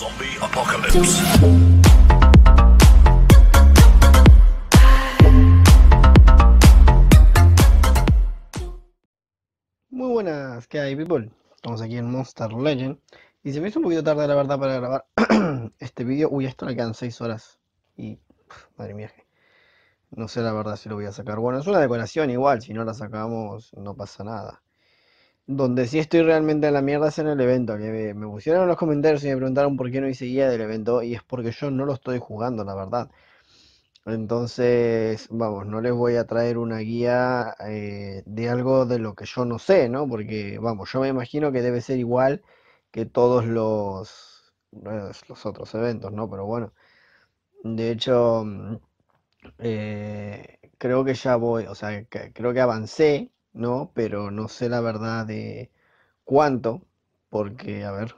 Zombie Apocalypse. Muy buenas, ¿qué hay, people? Estamos aquí en Monster Legend. Y se me hizo un poquito tarde, la verdad, para grabar este vídeo. Uy, esto le quedan 6 horas. Y, pf, madre mía, que no sé la verdad si lo voy a sacar. Bueno, es una decoración igual, si no la sacamos no pasa nada. Donde sí estoy realmente en la mierda es en el evento, que me, pusieron en los comentarios y me preguntaron por qué no hice guía del evento. Y es porque yo no lo estoy jugando, la verdad. Entonces, vamos, no les voy a traer una guía eh, de algo de lo que yo no sé, ¿no? Porque, vamos, yo me imagino que debe ser igual que todos los, los los otros eventos, ¿no? Pero bueno, de hecho, mm, eh, creo que ya voy, o sea, que- creo que avancé, ¿no? Pero no sé la verdad de cuánto, porque, a ver,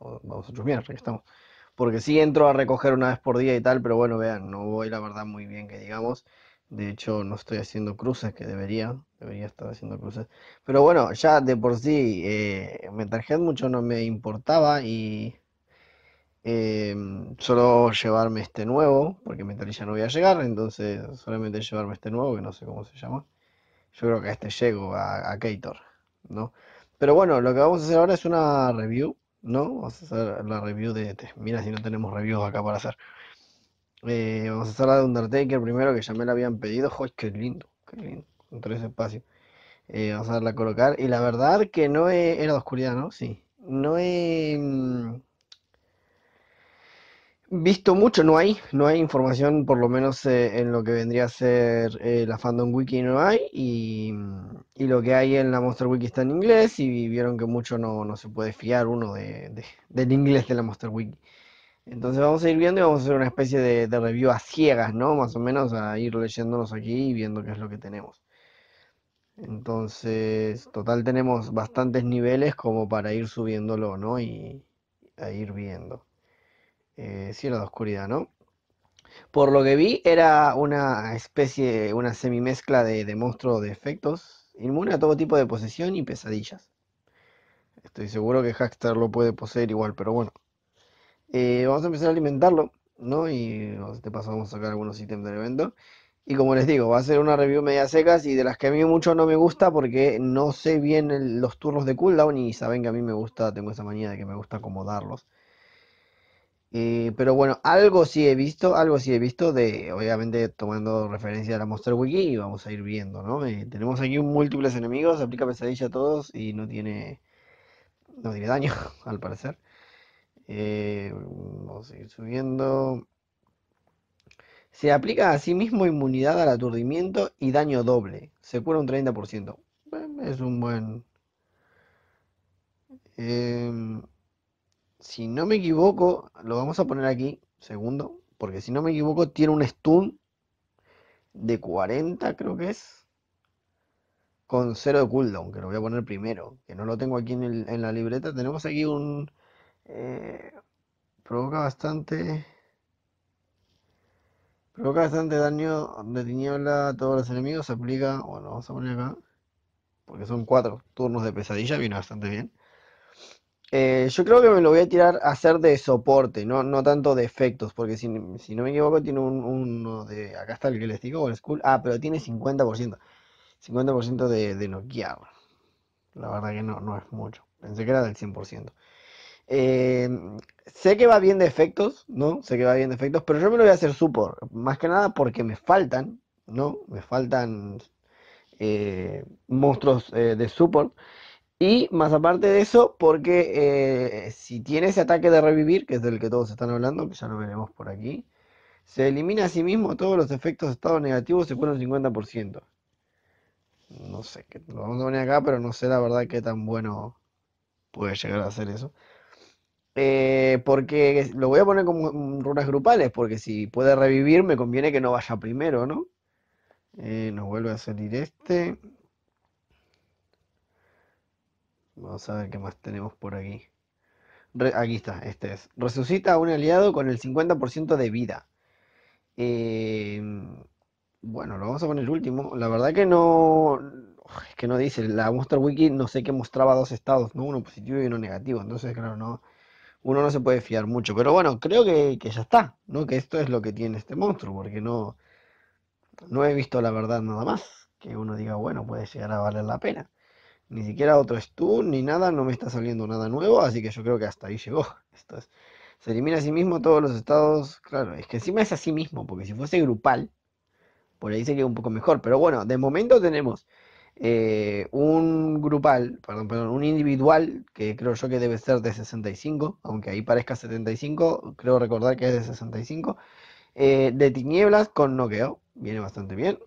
vamos a chusmear, ya estamos. Porque sí entro a recoger una vez por día y tal, pero bueno, vean, no voy la verdad muy bien que digamos. De hecho, no estoy haciendo cruces, que debería, debería estar haciendo cruces. Pero bueno, ya de por sí, eh, Metalhead mucho no me importaba y em, solo llevarme este nuevo, porque Metal ya no voy a llegar, entonces solamente llevarme este nuevo, que no sé cómo se llama. Yo creo que a este llego, a, a Keitor, ¿no? Pero bueno, lo que vamos a hacer ahora es una review, ¿no? Vamos a hacer la review de... de- Mira si no tenemos reviews acá para hacer. Eh, vamos a hacer la de Undertaker primero, que ya me la habían pedido. ¡Joder, qué lindo! ¡Qué lindo! Con tres espacios. Eh, vamos a darle a colocar. Y la verdad que no he... Era de oscuridad, ¿no? Sí. No he... Visto mucho, no hay, no hay información, por lo menos eh, en lo que vendría a ser eh, la Fandom Wiki no hay, y, lo que hay en la Monster Wiki está en inglés, y vieron que mucho no, no se puede fiar uno de, de- del inglés de la Monster Wiki. Entonces vamos a ir viendo y vamos a hacer una especie de, de review a ciegas, ¿no? Más o menos a ir leyéndonos aquí y viendo qué es lo que tenemos. Entonces, total tenemos bastantes niveles como para ir subiéndolo, ¿no? Y a ir viendo. Eh, era de oscuridad, ¿no? Por lo que vi, era una especie, una semimezcla de, de monstruo de efectos, inmune a todo tipo de posesión y pesadillas. Estoy seguro que Hackster lo puede poseer igual, pero bueno. Eh, vamos a empezar a alimentarlo, ¿no? Y de paso vamos a sacar algunos ítems del evento. Y como les digo, va a ser una review media secas y de las que a mí mucho no me gusta porque no sé bien los turnos de cooldown y saben que a mí me gusta, tengo esa manía de que me gusta acomodarlos. Eh, pero bueno, algo sí he visto, algo sí he visto de, obviamente tomando referencia a la Monster Wiki y vamos a ir viendo, ¿no? Eh, tenemos aquí múltiples enemigos, aplica pesadilla a todos y no tiene, no tiene daño, al parecer. Eh, vamos a ir subiendo. Se aplica a sí mismo inmunidad al aturdimiento y daño doble. Se cura un 30%. Bueno, es un buen... si no me equivoco, lo vamos a poner aquí, segundo, porque si no me equivoco tiene un stun de 40, creo que es, con cero de cooldown, que lo voy a poner primero, que no lo tengo aquí en, el- en la libreta. Tenemos aquí un... eh, provoca bastante... Provoca bastante daño de tiniebla a todos los enemigos. Se aplica, bueno, vamos a poner acá, porque son cuatro turnos de pesadilla, viene bastante bien. Eh, yo creo que me lo voy a tirar a hacer de soporte, no, no tanto de efectos, porque si, si no me equivoco tiene un, uno de... Acá está el que les digo, el Skull. Ah, pero tiene 50%. 50% de, de. La verdad que no, no es mucho. Pensé que era del 100%. Eh, sé que va bien de efectos, ¿no? Sé que va bien de efectos, pero yo me lo voy a hacer support. Más que nada porque me faltan, ¿no? Me faltan eh, monstruos eh, de support. Y más aparte de eso, porque eh, si tiene ese ataque de revivir, que es del que todos están hablando, que ya lo veremos por aquí, se elimina a sí mismo todos los efectos de estado negativos, se cura un 50%. No sé, que lo vamos a poner acá, pero no sé la verdad qué tan bueno puede llegar a hacer eso. Eh, porque lo voy a poner como runas grupales, porque si puede revivir, me conviene que no vaya primero, ¿no? Eh, nos vuelve a salir este. Vamos a ver qué más tenemos por aquí. Aquí está, este es. Resucita a un aliado con el 50% de vida. Eh, bueno, lo vamos a poner último. La verdad que no. Es que no dice. La Monster Wiki no sé qué mostraba dos estados, ¿no? Uno positivo y uno negativo. Entonces, claro, no. uno no se puede fiar mucho. Pero bueno, creo que, que ya está, ¿no? Que esto es lo que tiene este monstruo, porque no, no he visto la verdad nada más. Que uno diga, bueno, puede llegar a valer la pena. Ni siquiera otro stun ni nada, no me está saliendo nada nuevo, así que yo creo que hasta ahí llegó. Esto es, se elimina a sí mismo todos los estados. Claro, es que encima es a sí mismo, porque si fuese grupal, por ahí sería un poco mejor. Pero bueno, de momento tenemos eh, un grupal, perdón, perdón, un individual, que creo yo que debe ser de 65, aunque ahí parezca 75, creo recordar que es de 65. Eh, de tinieblas con noqueo, viene bastante bien.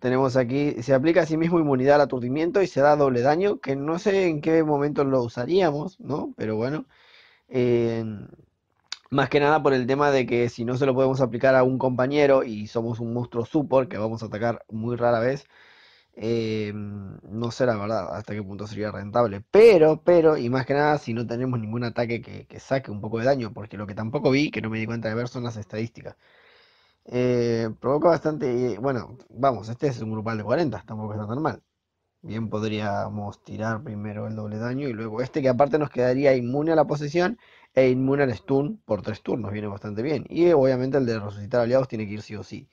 Tenemos aquí, se aplica a sí mismo inmunidad al aturdimiento y se da doble daño, que no sé en qué momento lo usaríamos, ¿no? Pero bueno. Eh, más que nada por el tema de que si no se lo podemos aplicar a un compañero y somos un monstruo support que vamos a atacar muy rara vez, eh, no sé la verdad hasta qué punto sería rentable. Pero, pero, y más que nada si no tenemos ningún ataque que, saque un poco de daño, porque lo que tampoco vi, que no me di cuenta de ver, son las estadísticas. Eh, provoca bastante, bueno, vamos, este es un grupal de 40, tampoco está tan mal. Bien podríamos tirar primero el doble daño y luego este que aparte nos quedaría inmune a la posesión e inmune al stun por tres turnos, viene bastante bien. Y obviamente el de resucitar aliados tiene que ir sí o sí,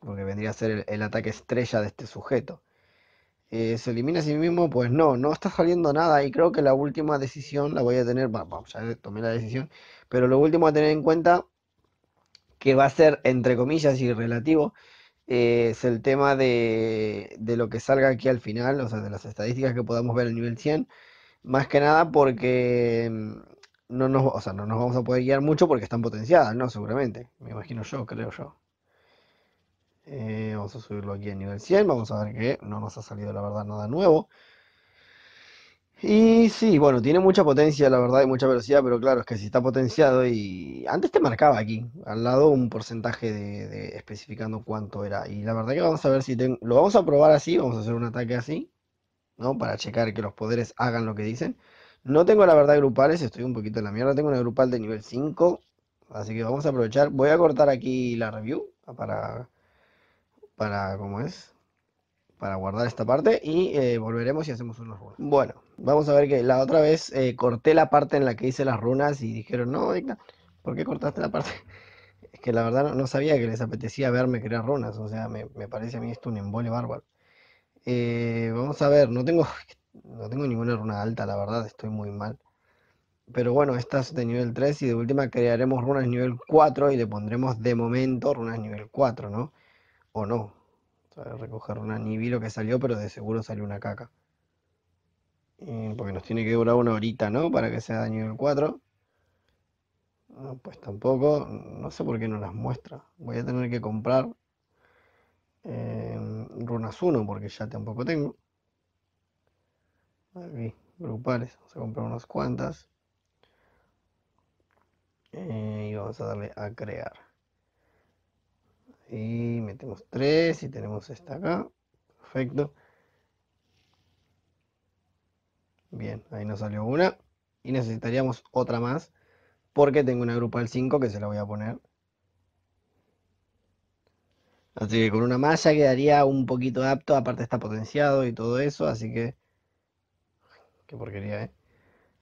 porque vendría a ser el, ataque estrella de este sujeto. Eh, ¿Se elimina a sí mismo? Pues no, no está saliendo nada y creo que la última decisión la voy a tener, vamos, ya tomé la decisión, pero lo último a tener en cuenta que va a ser entre comillas y relativo eh, es el tema de, de, lo que salga aquí al final, o sea, de las estadísticas que podamos ver a nivel 100, más que nada porque mm, no nos, o sea, no nos vamos a poder guiar mucho porque están potenciadas, ¿no? Seguramente, me imagino yo, creo yo. Eh, vamos a subirlo aquí a nivel 100, vamos a ver que no nos ha salido la verdad nada nuevo. Y sí, bueno, tiene mucha potencia, la verdad, y mucha velocidad, pero claro, es que si está potenciado y antes te marcaba aquí, al lado un porcentaje de, especificando cuánto era. Y la verdad que vamos a ver si lo vamos a probar así, vamos a hacer un ataque así, ¿no? Para checar que los poderes hagan lo que dicen. No tengo la verdad grupales, estoy un poquito en la mierda, tengo una grupal de nivel 5, así que vamos a aprovechar. Voy a cortar aquí la review para, para, ¿cómo es? Para guardar esta parte y eh, volveremos y hacemos unos runas. Bueno, vamos a ver que la otra vez eh, corté la parte en la que hice las runas y dijeron, no, Digna, ¿por qué cortaste la parte? Es que la verdad no, sabía que les apetecía verme crear runas, o sea, me, parece a mí esto un embole bárbaro. Eh, vamos a ver, no tengo, no tengo ninguna runa alta, la verdad, estoy muy mal. Pero bueno, estas de nivel 3 y de última crearemos runas nivel 4 y le pondremos de momento runas nivel 4, ¿no? O no, recoger una ni lo que salió, pero de seguro salió una caca. porque nos tiene que durar una horita, ¿no? Para que sea de nivel 4. pues tampoco, no sé por qué no las muestra. Voy a tener que comprar eh, runas 1 porque ya tampoco tengo. Aquí, grupales, vamos a comprar unas cuantas. Eh, y vamos a darle a crear y metemos 3 y tenemos esta acá. Perfecto. Bien, ahí nos salió una. Y necesitaríamos otra más porque tengo una grupal 5 que se la voy a poner. Así que con una ya quedaría un poquito apto aparte está potenciado y todo eso así que qué porquería eh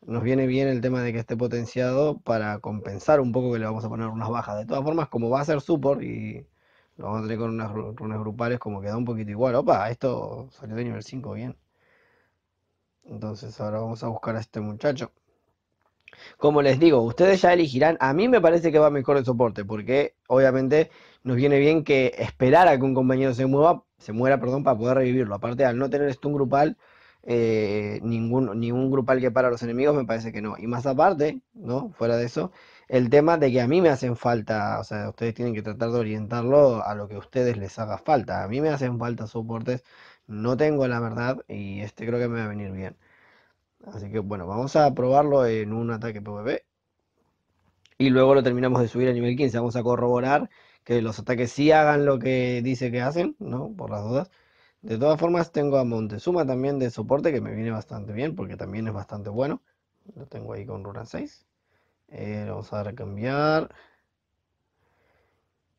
nos viene bien el tema de que esté potenciado para compensar un poco que le vamos a poner unas bajas. De todas formas, como va a ser support y lo vamos a tener con unas runas grupales como queda un poquito igual. Opa, esto salió de nivel 5, bien. Entonces ahora vamos a buscar a este muchacho. Como les digo, ustedes ya elegirán. A mí me parece que va mejor el soporte, porque obviamente nos viene bien que esperar a que un compañero se mueva, se muera, perdón, para poder revivirlo. Aparte, al no tener stun grupal, eh, ningún, ningún grupal que para los enemigos, me parece que no. Y más aparte, ¿no? Fuera de eso, el tema de que a mí me hacen falta, o sea, ustedes tienen que tratar de orientarlo a lo que a ustedes les haga falta. A mí me hacen falta soportes, no tengo la verdad y este creo que me va a venir bien. Así que bueno, vamos a probarlo en un ataque PvP. Y luego lo terminamos de subir a nivel 15. Vamos a corroborar que los ataques sí hagan lo que dice que hacen, ¿no? Por las dudas. De todas formas, tengo a Montezuma también de soporte, que me viene bastante bien, porque también es bastante bueno. Lo tengo ahí con Runa 6. Eh, vamos a recambiar.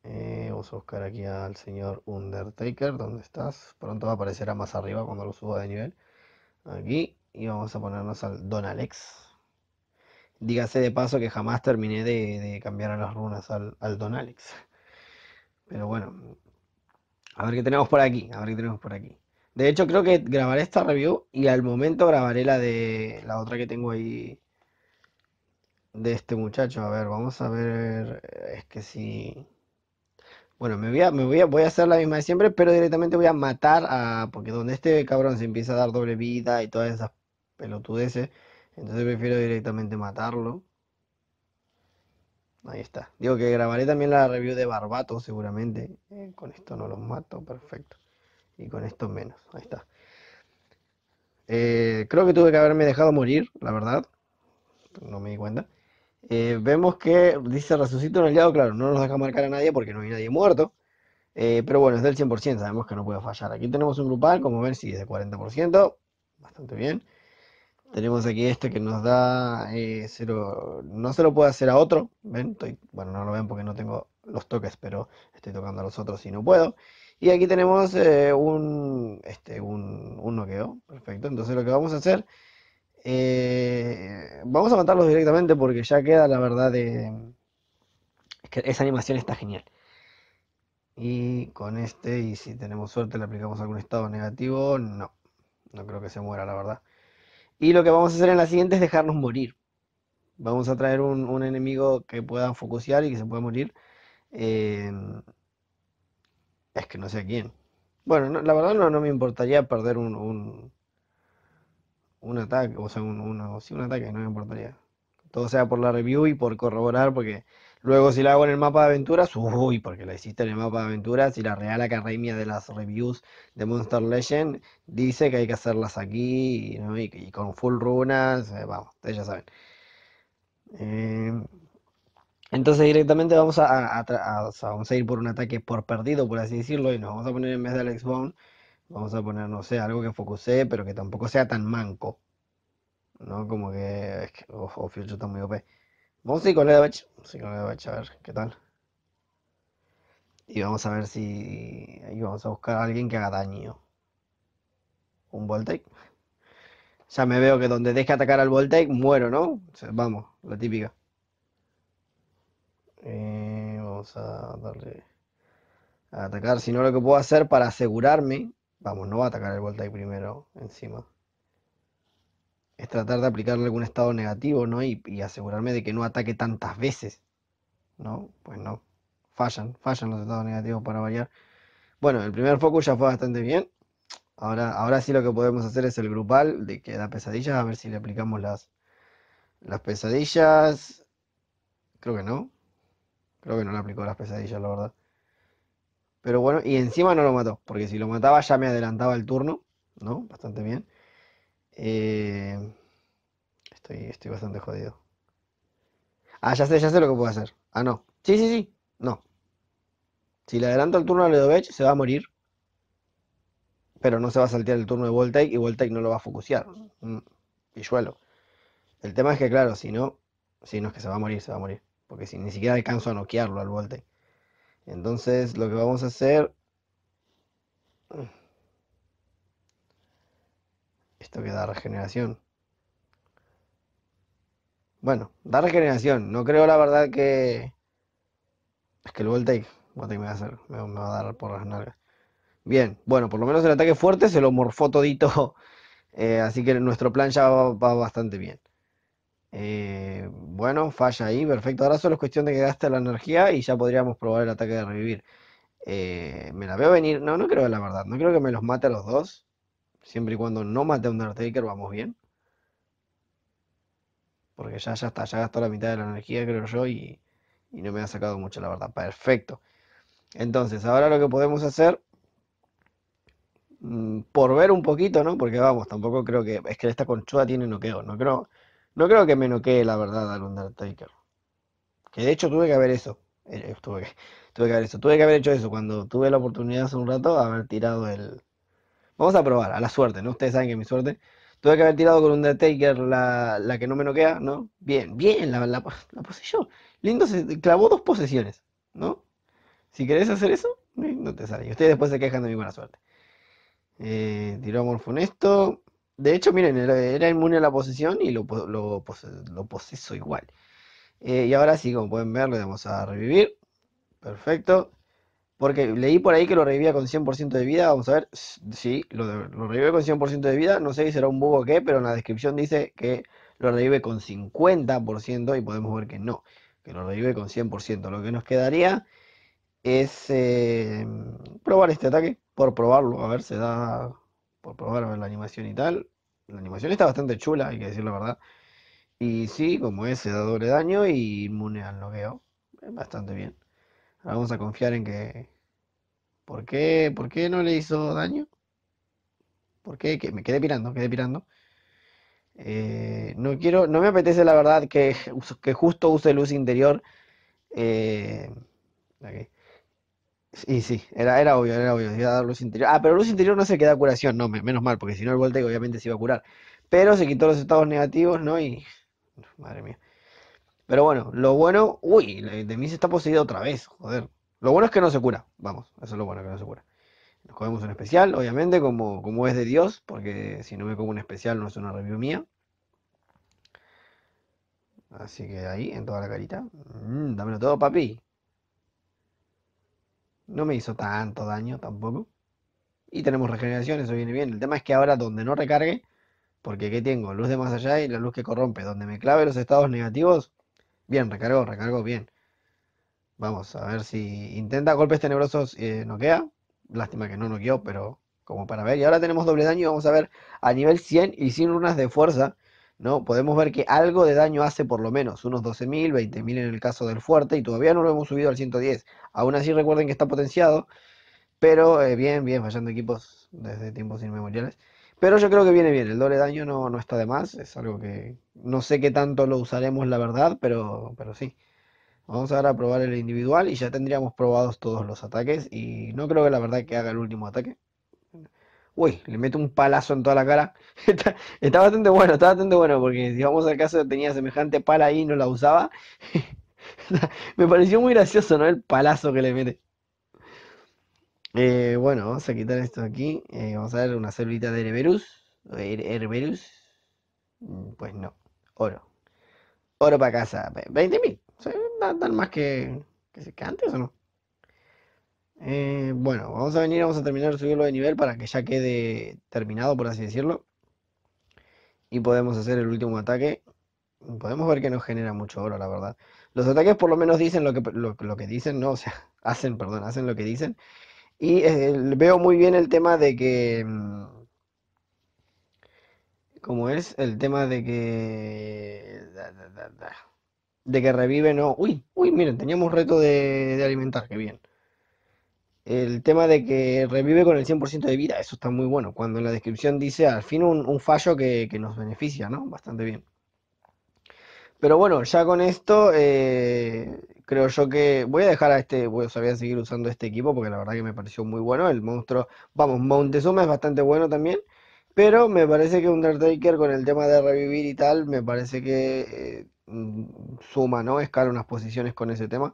Eh, vamos a buscar aquí al señor Undertaker. ¿Dónde estás? Pronto va a aparecer a más arriba cuando lo suba de nivel. Aquí. Y vamos a ponernos al Don Alex. Dígase de paso que jamás terminé de, cambiar a las runas al, al Don Alex. Pero bueno, a ver qué tenemos por aquí, a ver qué tenemos por aquí. De hecho, creo que grabaré esta review y al momento grabaré la de la otra que tengo ahí de este muchacho. A ver, vamos a ver. Es que si. Bueno, me voy a, me voy a, voy a hacer la misma de siempre, pero directamente voy a matar a. Porque donde este cabrón se empieza a dar doble vida y todas esas pelotudeces, entonces prefiero directamente matarlo. Ahí está. Digo que grabaré también la review de Barbato, seguramente. Eh, con esto no los mato, perfecto. Y con esto menos. Ahí está. Eh, creo que tuve que haberme dejado morir, la verdad. No me di cuenta. Eh, vemos que dice resucita un aliado, claro, no nos deja marcar a nadie porque no hay nadie muerto. pero bueno, es del 100%, sabemos que no puede fallar. Aquí tenemos un grupal, como ven, si es de 40%, bastante bien. Tenemos aquí este que nos da eh, no se lo puedo hacer a otro, ¿ven? bueno, no lo ven porque no tengo los toques, pero estoy tocando a los otros y no puedo. Y aquí tenemos eh, un, este, un, un noqueo, perfecto. Entonces lo que vamos a hacer, eh, vamos a matarlos directamente porque ya queda la verdad de... Es que esa animación está genial. Y con este, y si tenemos suerte, le aplicamos algún estado negativo, no, no creo que se muera, la verdad. Y lo que vamos a hacer en la siguiente es dejarnos morir. Vamos a traer un, enemigo que pueda focusear y que se pueda morir. es que no sé quién. Bueno, la verdad no, no me importaría perder un, ataque, o sea, un, un ataque, no me importaría. Todo sea por la review y por corroborar, porque Luego, si la hago en el mapa de aventuras, uy, porque la hiciste en el mapa de aventuras y la Real Academia de las reviews de Monster Legend dice que hay que hacerlas aquí y, con full runas, eh, vamos, ustedes ya saben. Eh, entonces directamente vamos a, vamos a ir por un ataque por perdido, por así decirlo, y nos vamos a poner en vez de Alex Bone, vamos a poner, no sé, algo que focuse, pero que tampoco sea tan manco. ¿No? Como que, es que oh, está muy OP. Vamos a ir con. Vamos a ir con a ver qué tal. Y vamos a ver si. Ahí vamos a buscar a alguien que haga daño. Un Voltaic. Ya me veo que donde deje atacar al Voltaic muero, ¿no? vamos, la típica. Eh, vamos a darle a atacar. Si no, lo que puedo hacer para asegurarme. Vamos, no va a atacar el Voltaic primero encima es tratar de aplicarle algún estado negativo, ¿no? Y, asegurarme de que no ataque tantas veces, ¿no? Pues no, fallan, fallan los estados negativos para variar. Bueno, el primer focus ya fue bastante bien. Ahora, ahora sí lo que podemos hacer es el grupal de que da pesadillas, a ver si le aplicamos las, las pesadillas. Creo que no. Creo que no le aplicó las pesadillas, la verdad. Pero bueno, y encima no lo mató, porque si lo mataba ya me adelantaba el turno, ¿no? Bastante bien. Eh, estoy, estoy bastante jodido. Ah, ya sé, ya sé lo que puedo hacer. Ah, no. Sí, sí, sí. No. Si le adelanto el turno a Ledovech, se va a morir. Pero no se va a saltear el turno de Voltaic y Voltaic no lo va a focusear. Mm, pilluelo. El tema es que, claro, si no, si no es que se va a morir, se va a morir. Porque si ni siquiera alcanzo a noquearlo al Voltaic. Entonces, lo que vamos a hacer. Esto que da regeneración. Bueno, da regeneración. No creo la verdad que... Es que el Voltaic, me va a hacer, me va a dar por las nalgas. Bien, bueno, por lo menos el ataque fuerte se lo morfó todito. Eh, así que nuestro plan ya va, bastante bien. Eh, bueno, falla ahí, perfecto. Ahora solo es cuestión de que gaste la energía y ya podríamos probar el ataque de revivir. Eh, me la veo venir. No, no creo la verdad. No creo que me los mate a los dos. Siempre y cuando no mate a Undertaker, vamos bien. Porque ya, ya está, ya gastó la mitad de la energía, creo yo, y, no me ha sacado mucho, la verdad. Perfecto. Entonces, ahora lo que podemos hacer, mm, por ver un poquito, ¿no? Porque vamos, tampoco creo que. Es que esta conchuda tiene noqueo. No creo, no creo que me noquee, la verdad, al Undertaker. Que de hecho tuve que haber eso. Eh, tuve, que, tuve haber eso. Tuve que haber hecho eso cuando tuve la oportunidad hace un rato, haber tirado el, Vamos a probar, a la suerte, ¿no? Ustedes saben que mi suerte. Tuve que haber tirado con un Undertaker la, la que no me noquea, ¿no? Bien, bien, la, la, poseyó. Lindo, se clavó dos posesiones, ¿no? Si querés hacer eso, no te sale. Y ustedes después se quejan de mi buena suerte. Eh, tiró a Morfunesto. De hecho, miren, era, inmune a la posesión y lo, lo, poseso igual. Eh, y ahora sí, como pueden ver, le damos a revivir. Perfecto. Porque leí por ahí que lo revivía con 100% de vida. Vamos a ver. Sí, lo, lo revive con 100% de vida. No sé si será un bug o qué, pero en la descripción dice que lo revive con 50% y podemos ver que no, que lo revive con 100%. Lo que nos quedaría es eh, probar este ataque, por probarlo, a ver, se da, por probar la animación y tal. La animación está bastante chula, hay que decir la verdad. Y sí, como es, se da doble daño y inmune al noqueo. Bastante bien. vamos a confiar en que... ¿Por qué, ¿Por qué no le hizo daño? ¿Por qué? Que me quedé pirando, quedé pirando. Eh, no quiero, no me apetece la verdad que, que justo use luz interior. Eh, y sí, era, era obvio, era obvio, iba a dar luz interior. Ah, pero luz interior no se queda curación, no, menos mal, porque si no el Voltec obviamente se iba a curar. Pero se quitó los estados negativos, ¿no? Y. Madre mía. Pero bueno, lo bueno. Uy, de mí se está poseído otra vez, joder. Lo bueno es que no se cura, vamos, eso es lo bueno, que no se cura. Nos comemos un especial, obviamente, como, como es de Dios, porque si no me como un especial no es una review mía. Así que ahí, en toda la carita. Mm, dámelo todo, papi. No me hizo tanto daño tampoco. Y tenemos regeneración, eso viene bien. El tema es que ahora donde no recargue, porque ¿qué tengo? Luz de más allá y la luz que corrompe. Donde me clave los estados negativos, bien, recargo, recargo bien. Vamos a ver si intenta golpes tenebrosos y eh, noquea. Lástima que no noqueó, pero como para ver. Y ahora tenemos doble daño, vamos a ver a nivel 100 y sin runas de fuerza. ¿No? Podemos ver que algo de daño hace por lo menos, unos 12.000, 20.000 en el caso del fuerte, y todavía no lo hemos subido al 110. Aún así recuerden que está potenciado, pero eh, bien, bien, fallando equipos desde tiempos inmemoriales. Pero yo creo que viene bien, el doble daño no, no está de más, es algo que no sé qué tanto lo usaremos la verdad, pero, pero sí. Vamos ahora a probar el individual y ya tendríamos probados todos los ataques y no creo que la verdad que haga el último ataque. Uy, le meto un palazo en toda la cara. está, bastante bueno, está bastante bueno, porque si vamos al caso tenía semejante pala ahí y no la usaba. Me pareció muy gracioso, ¿no? El palazo que le mete. Eh, bueno, vamos a quitar esto aquí. Eh, vamos a ver una celulita de Herberus. Herberus. Mm, pues no. Oro. Oro para casa. 20.000. ¿Dan más que, que antes o no? Eh, bueno, vamos a venir, vamos a terminar de subirlo de nivel para que ya quede terminado, por así decirlo. Y podemos hacer el último ataque. Podemos ver que no genera mucho oro, la verdad. Los ataques por lo menos dicen lo que, lo, que dicen, ¿no? O sea, hacen, perdón, hacen lo que dicen. Y eh, veo muy bien el tema de que... Mm, como es el tema de que... De que revive, no. Uy, uy, miren, teníamos reto de, de alimentar, qué bien el tema de que revive con el 100% de vida, eso está muy bueno. Cuando en la descripción dice al fin un, fallo que, nos beneficia, ¿no? Bastante bien. Pero bueno, ya con esto eh, creo yo que voy a dejar a este, voy a seguir usando este equipo porque la verdad que me pareció muy bueno. El monstruo, vamos, Montezuma es bastante bueno también. Pero me parece que Undertaker con el tema de revivir y tal, me parece que eh, mm, suma, ¿no? Escala unas posiciones con ese tema.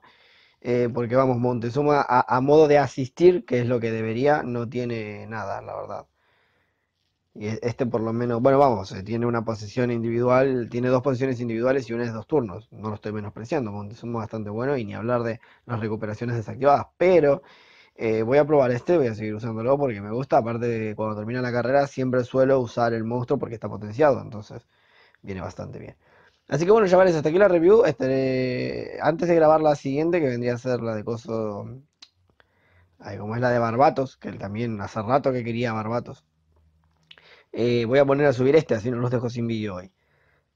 Eh, porque vamos, Montezuma a, modo de asistir, que es lo que debería, no tiene nada, la verdad. Y e, este por lo menos, bueno, vamos, eh, tiene una posición individual, tiene dos posiciones individuales y una es dos turnos, no lo estoy menospreciando, Montezuma bastante bueno y ni hablar de las recuperaciones desactivadas, pero eh, voy a probar este, voy a seguir usándolo porque me gusta, aparte de cuando termina la carrera siempre suelo usar el monstruo porque está potenciado, entonces viene bastante bien. Así que bueno, chavales, hasta aquí la review. Antes de grabar la siguiente, que vendría a ser la de Coso. como es la de Barbatos, que también hace rato que quería Barbatos. Eh, voy a poner a subir este, así no los dejo sin vídeo hoy.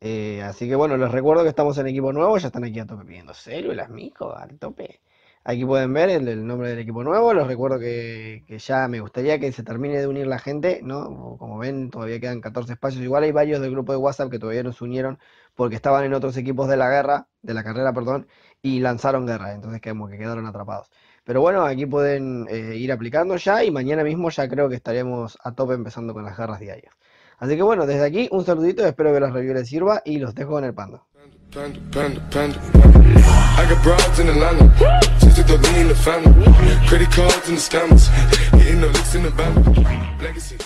Eh, así que bueno, les recuerdo que estamos en equipo nuevo, ya están aquí a tope pidiendo células, mico, al tope. Aquí pueden ver el, nombre del equipo nuevo. Les recuerdo que, ya me gustaría que se termine de unir la gente, ¿no? Como ven, todavía quedan 14 espacios. Igual hay varios del grupo de WhatsApp que todavía no se unieron porque estaban en otros equipos de la guerra, de la carrera, perdón, y lanzaron guerra. Entonces como que quedaron atrapados. Pero bueno, aquí pueden eh, ir aplicando ya y mañana mismo ya creo que estaremos a tope empezando con las guerras diarias. Así que bueno, desde aquí un saludito, espero que los reviews les sirva y los dejo en el pando. Panda, panda, panda. I got broads in Atlanta. Just took the lean in the family. Credit cards and the scammers. Hitting the licks in the band. Legacy.